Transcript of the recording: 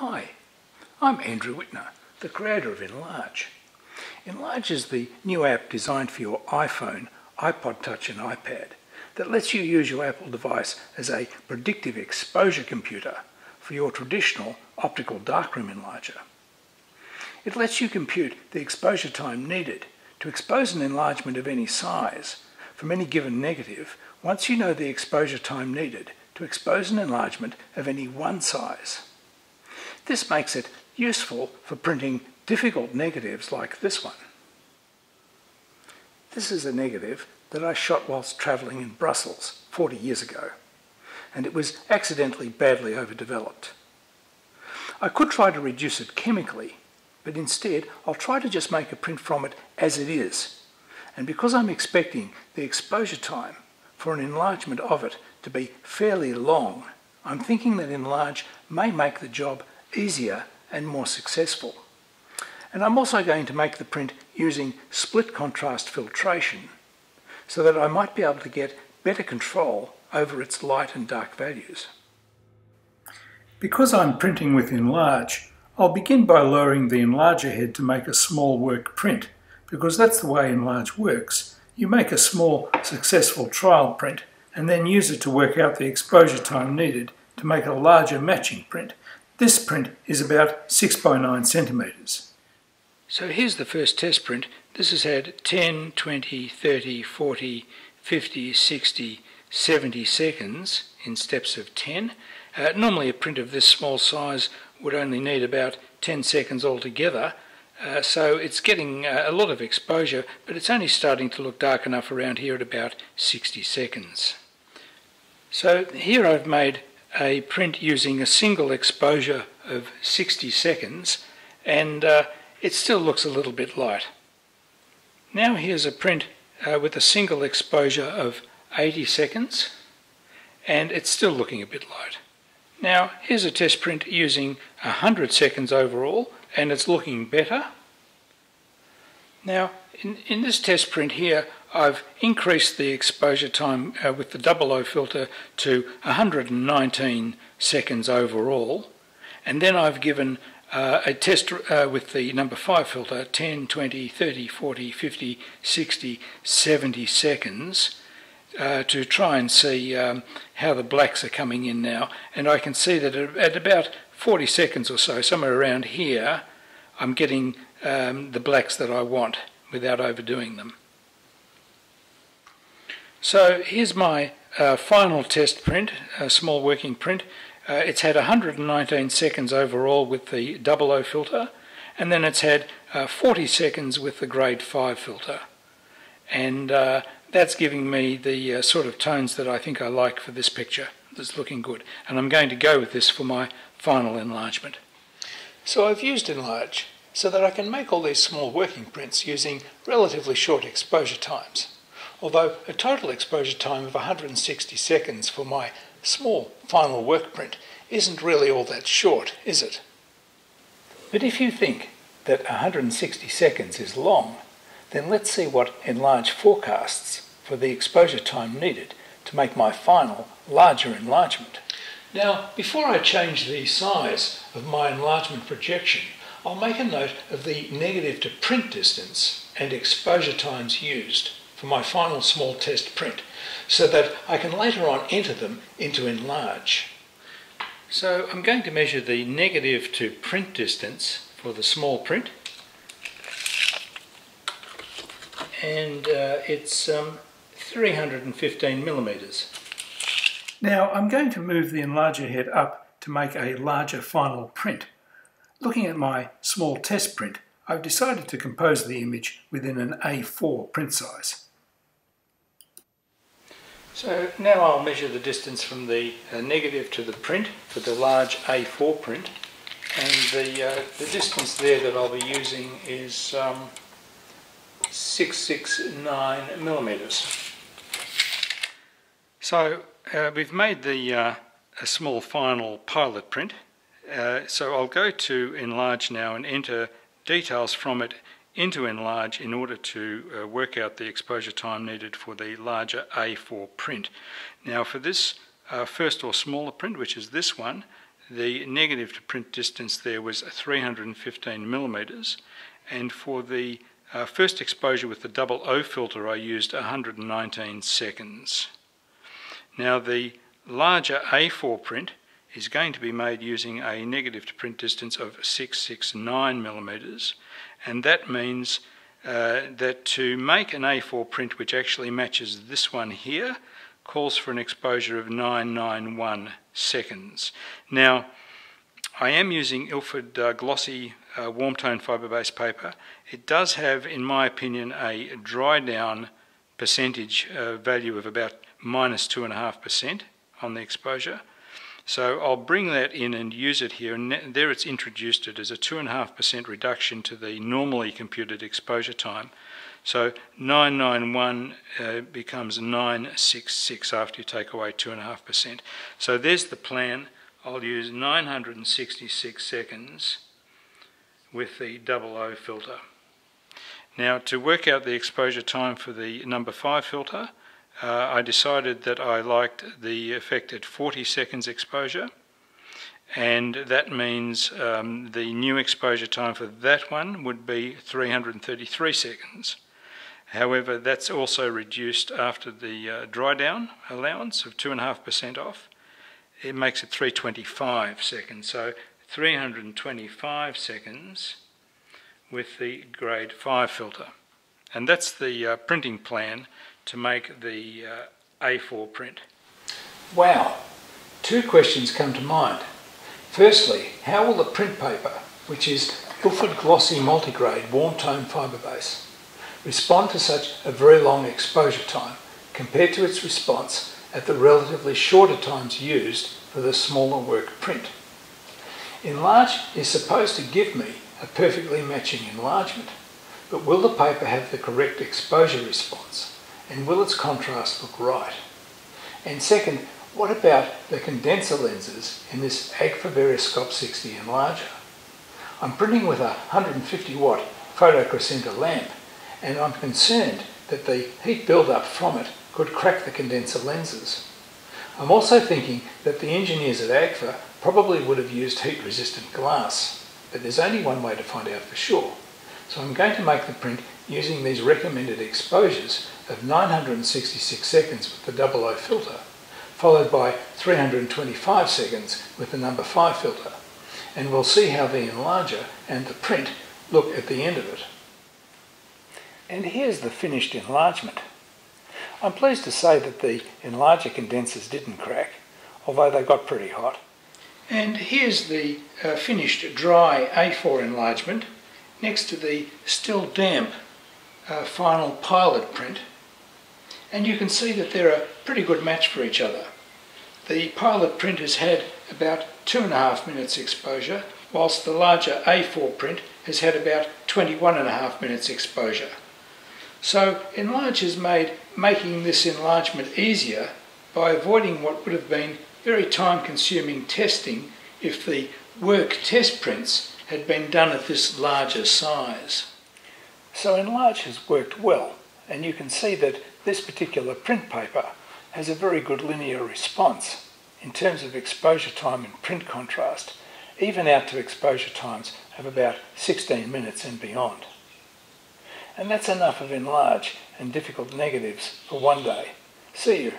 Hi, I'm Andrew Wittner, the creator of Enlarge. Enlarge is the new app designed for your iPhone, iPod Touch and iPad that lets you use your Apple device as a predictive exposure computer for your traditional optical darkroom enlarger. It lets you compute the exposure time needed to expose an enlargement of any size from any given negative once you know the exposure time needed to expose an enlargement of any one size. This makes it useful for printing difficult negatives like this one. This is a negative that I shot whilst travelling in Brussels 40 years ago, and it was accidentally badly overdeveloped. I could try to reduce it chemically, but instead I'll try to just make a print from it as it is. And because I'm expecting the exposure time for an enlargement of it to be fairly long, I'm thinking that enlarge may make the job easier and more successful. And I'm also going to make the print using split contrast filtration so that I might be able to get better control over its light and dark values. Because I'm printing with Enlarge, I'll begin by lowering the enlarger head to make a small work print, because that's the way Enlarge works. You make a small, successful trial print and then use it to work out the exposure time needed to make a larger matching print. This print is about 6 by 9 centimetres. So here's the first test print. This has had 10, 20, 30, 40, 50, 60, 70 seconds in steps of 10. Uh, normally a print of this small size would only need about 10 seconds altogether. Uh, so it's getting uh, a lot of exposure, but it's only starting to look dark enough around here at about 60 seconds. So here I've made a print using a single exposure of 60 seconds, and uh, it still looks a little bit light. Now here's a print uh, with a single exposure of 80 seconds and it's still looking a bit light. Now here's a test print using 100 seconds overall and it's looking better. Now in, in this test print here I've increased the exposure time uh, with the double O filter to 119 seconds overall and then I've given uh, a test uh, with the number 5 filter 10, 20, 30, 40, 50, 60, 70 seconds uh, to try and see um, how the blacks are coming in now. And I can see that at about 40 seconds or so, somewhere around here, I'm getting um, the blacks that I want without overdoing them. So here's my uh, final test print, a small working print. Uh, it's had 119 seconds overall with the double O filter, and then it's had uh, 40 seconds with the grade 5 filter. And uh, that's giving me the uh, sort of tones that I think I like for this picture. That's looking good. And I'm going to go with this for my final enlargement. So I've used Enlarge so that I can make all these small working prints using relatively short exposure times. Although a total exposure time of 160 seconds for my small final work print isn't really all that short, is it? But if you think that 160 seconds is long, then let's see what Enlarge forecasts for the exposure time needed to make my final larger enlargement. Now, before I change the size of my enlargement projection, I'll make a note of the negative to print distance and exposure times used for my final small test print so that I can later on enter them into enlarge. So I'm going to measure the negative to print distance for the small print and uh, it's um, 315 millimeters. Now I'm going to move the enlarger head up to make a larger final print. Looking at my small test print, I've decided to compose the image within an A4 print size. So now I'll measure the distance from the uh, negative to the print for the large A4 print and the, uh, the distance there that I'll be using is um, 669 millimeters. So uh, we've made the uh, a small final pilot print uh, so I'll go to enlarge now and enter details from it into enlarge in order to uh, work out the exposure time needed for the larger A4 print. Now for this uh, first or smaller print, which is this one, the negative to print distance there was 315 millimetres, and for the uh, first exposure with the double O filter I used 119 seconds. Now the larger A4 print is going to be made using a negative to print distance of 669 millimetres, and that means uh, that to make an A4 print which actually matches this one here calls for an exposure of 991 seconds. Now, I am using Ilford uh, glossy uh, warm tone fibre based paper. It does have, in my opinion, a dry down percentage uh, value of about minus 2.5% on the exposure. So I'll bring that in and use it here, and there it's introduced it as a 2.5% reduction to the normally computed exposure time. So 991 uh, becomes 966 after you take away 2.5%. So there's the plan. I'll use 966 seconds with the double O filter. Now to work out the exposure time for the number 5 filter, uh, I decided that I liked the effect at 40 seconds exposure and that means um, the new exposure time for that one would be 333 seconds. However, that's also reduced after the uh, dry down allowance of 2.5% off. It makes it 325 seconds, so 325 seconds with the grade 5 filter. And that's the uh, printing plan to make the uh, A4 print. Wow, two questions come to mind. Firstly, how will the print paper, which is Ilford Glossy Multigrade Warm Tone Fibre Base, respond to such a very long exposure time compared to its response at the relatively shorter times used for the smaller work print? Enlarge is supposed to give me a perfectly matching enlargement, but will the paper have the correct exposure response? And will its contrast look right? And second, what about the condenser lenses in this Agfa Varioscope 60 enlarger? I'm printing with a 150 watt Photocrescenta lamp and I'm concerned that the heat buildup from it could crack the condenser lenses. I'm also thinking that the engineers at Agfa probably would have used heat resistant glass, but there's only one way to find out for sure. So I'm going to make the print using these recommended exposures of 966 seconds with the 00 filter, followed by 325 seconds with the number 5 filter. And we'll see how the enlarger and the print look at the end of it. And here's the finished enlargement. I'm pleased to say that the enlarger condensers didn't crack, although they got pretty hot. And here's the uh, finished dry A4 enlargement next to the still damp uh, final pilot print and you can see that they're a pretty good match for each other. The pilot print has had about two and a half minutes exposure, whilst the larger A4 print has had about 21 and a half minutes exposure. So Enlarge has made making this enlargement easier by avoiding what would have been very time consuming testing if the work test prints had been done at this larger size. So Enlarge has worked well and you can see that this particular print paper has a very good linear response in terms of exposure time and print contrast, even out to exposure times of about 16 minutes and beyond. And that's enough of enlarge and difficult negatives for one day. See you.